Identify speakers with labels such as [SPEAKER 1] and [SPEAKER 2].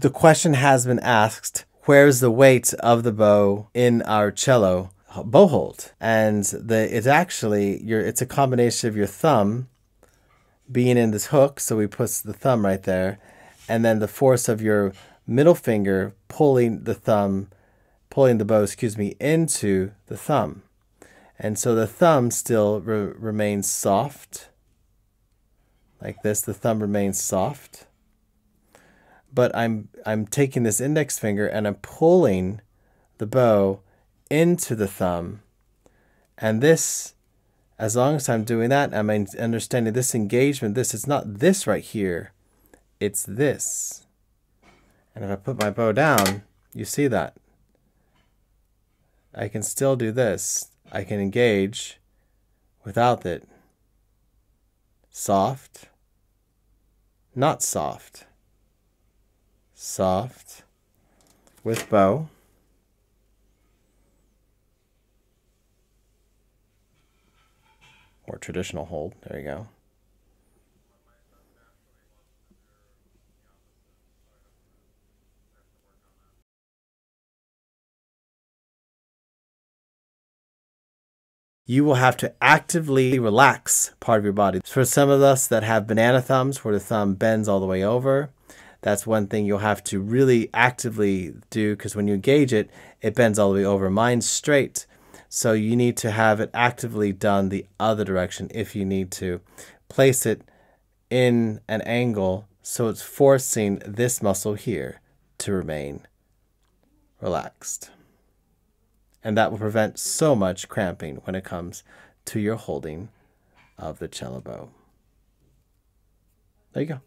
[SPEAKER 1] the question has been asked where's the weight of the bow in our cello bow hold? And the it's actually your it's a combination of your thumb being in this hook, so we put the thumb right there, and then the force of your middle finger pulling the thumb, pulling the bow, excuse me, into the thumb. And so the thumb still re remains soft, like this. The thumb remains soft. But I'm, I'm taking this index finger and I'm pulling the bow into the thumb. And this as long as I'm doing that, I'm understanding this engagement, this, it's not this right here, it's this. And if I put my bow down, you see that. I can still do this. I can engage without it. Soft, not soft. Soft with bow. Or traditional hold. There you go. you will have to actively relax part of your body. For some of us that have banana thumbs, where the thumb bends all the way over, that's one thing you'll have to really actively do because when you engage it, it bends all the way over. Mine's straight, so you need to have it actively done the other direction if you need to. Place it in an angle so it's forcing this muscle here to remain relaxed. And that will prevent so much cramping when it comes to your holding of the cello bow. There you go.